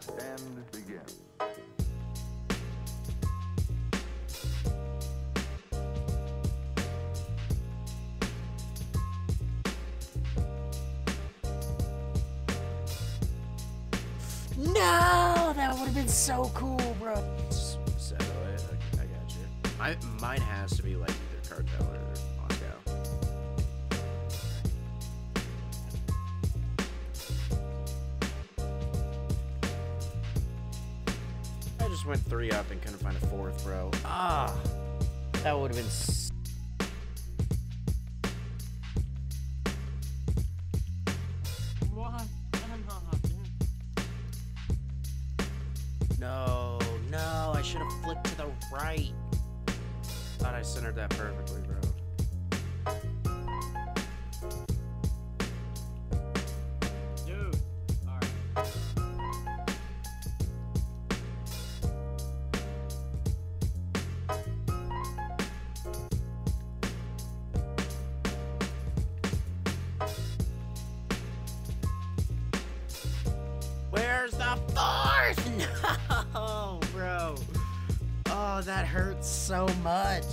Set and begin. No, that would have been so cool, bro. So I, I got you. My, mine has to be like either cartel or just went three up and couldn't find a fourth, bro. Ah, that would have been. s- What? I'm not doing. No, no, I should have flicked to the right. Thought I centered that perfectly, bro. Fourth? No, bro. Oh, that hurts so much.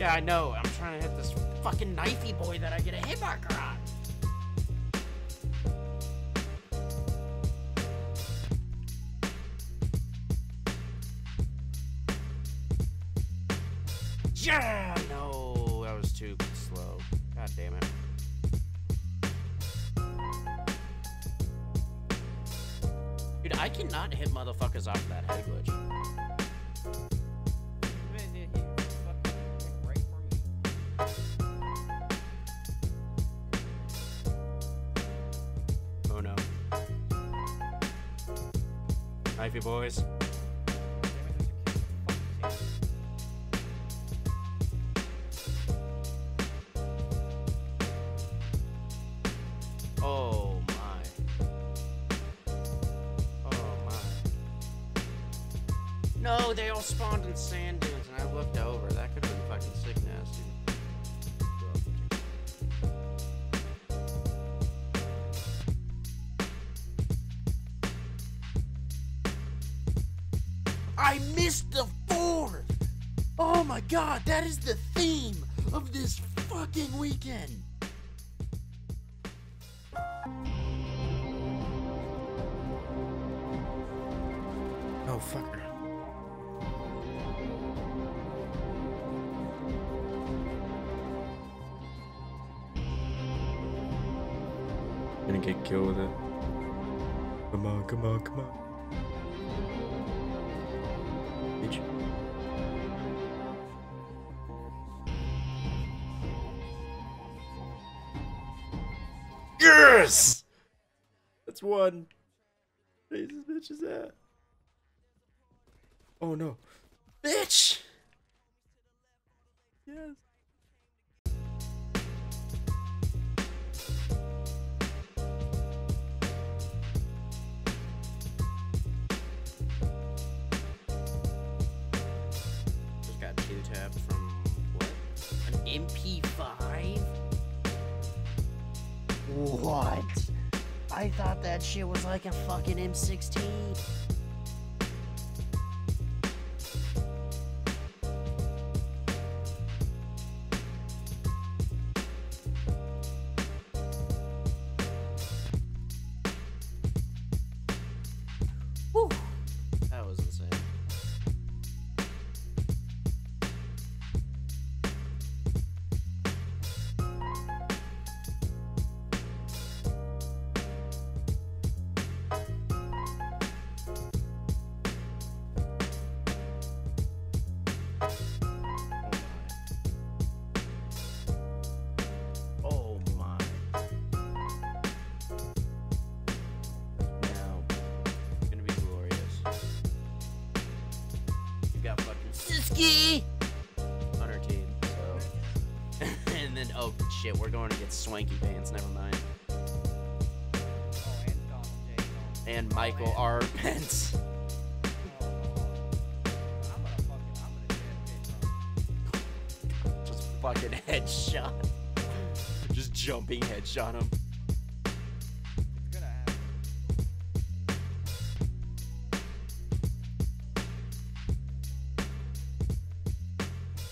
Yeah, I know. I'm trying to hit this fucking knifey boy that I get a hit marker on. Yeah, no, that was too slow. God damn it. Dude, I cannot hit motherfuckers off that head glitch. Fucking taser. Oh my. Oh my. No, they all spawned in sand dunes, and I looked over. That could I missed the fourth! Oh my god, that is the theme of this fucking weekend! Oh, fucker. Gonna get killed with it. Come on, come on, come on. Yes! That's one. Where's this bitch is at? Oh no. Bitch! Yes. Just got two tapped from what? An MP5? What? I thought that shit was like a fucking M16. On our team. So and then, oh shit, we're going to get swanky pants. Never mind. And Michael R. Pence. Just fucking headshot. Just jumping headshot him.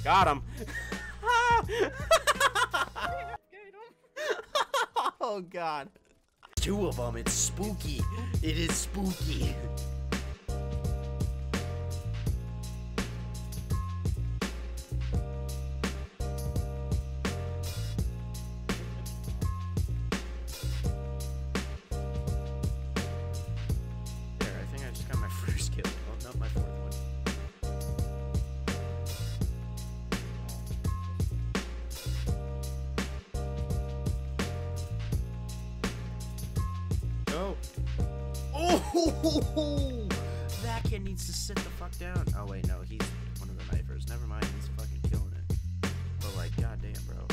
Got him. oh god. Two of them. It's spooky. It is spooky. That kid needs to sit the fuck down. Oh wait, no, he's one of the knifers. Never mind, he's fucking killing it. But like, goddamn, bro.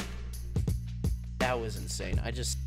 that was insane. I just